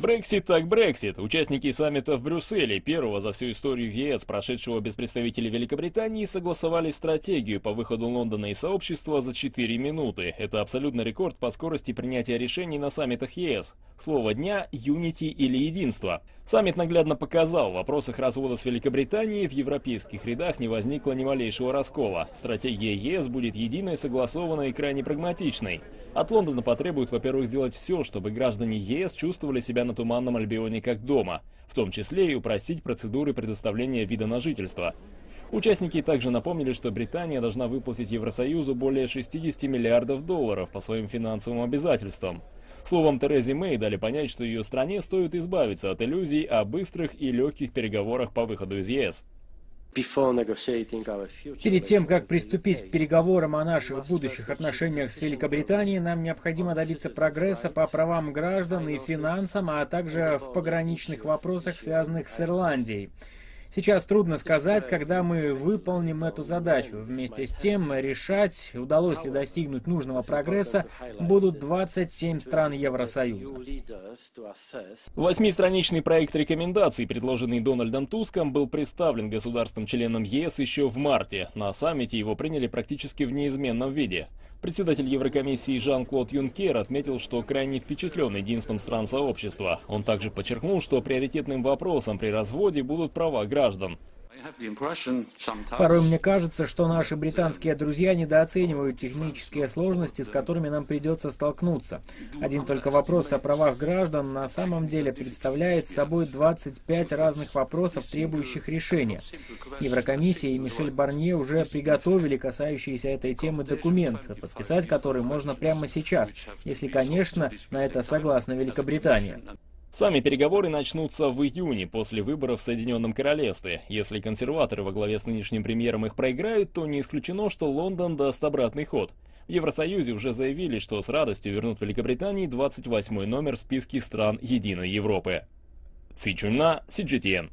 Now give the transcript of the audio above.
Брексит так Брексит. Участники саммита в Брюсселе, первого за всю историю ЕС, прошедшего без представителей Великобритании, согласовали стратегию по выходу Лондона из сообщества за 4 минуты. Это абсолютный рекорд по скорости принятия решений на саммитах ЕС. Слово дня – «юнити» или «единство». Саммит наглядно показал, в вопросах развода с Великобританией в европейских рядах не возникло ни малейшего раскола. Стратегия ЕС будет единой, согласованной и крайне прагматичной. От Лондона потребуют, во-первых, сделать все, чтобы граждане ЕС чувствовали себя на Туманном Альбионе как дома, в том числе и упростить процедуры предоставления вида на жительство. Участники также напомнили, что Британия должна выплатить Евросоюзу более 60 миллиардов долларов по своим финансовым обязательствам. Словом, Терезе Мэй дали понять, что ее стране стоит избавиться от иллюзий о быстрых и легких переговорах по выходу из ЕС. Перед тем, как приступить к переговорам о наших будущих отношениях с Великобританией, нам необходимо добиться прогресса по правам граждан и финансам, а также в пограничных вопросах, связанных с Ирландией. Сейчас трудно сказать, когда мы выполним эту задачу. Вместе с тем, решать, удалось ли достигнуть нужного прогресса, будут 27 стран Евросоюза. Восьмистраничный проект рекомендаций, предложенный Дональдом Туском, был представлен государством-членом ЕС еще в марте. На саммите его приняли практически в неизменном виде. Председатель Еврокомиссии Жан-Клод Юнкер отметил, что крайне впечатлен единством стран сообщества. Он также подчеркнул, что приоритетным вопросом при разводе будут права граждан. Порой мне кажется, что наши британские друзья недооценивают технические сложности, с которыми нам придется столкнуться. Один только вопрос о правах граждан на самом деле представляет собой 25 разных вопросов, требующих решения. Еврокомиссия и Мишель Барнье уже приготовили касающиеся этой темы документ, подписать который можно прямо сейчас, если, конечно, на это согласна Великобритания. Сами переговоры начнутся в июне, после выборов в Соединенном Королевстве. Если консерваторы во главе с нынешним премьером их проиграют, то не исключено, что Лондон даст обратный ход. В Евросоюзе уже заявили, что с радостью вернут Великобритании 28 номер в списке стран Единой Европы. Ци Чунна, CGTN.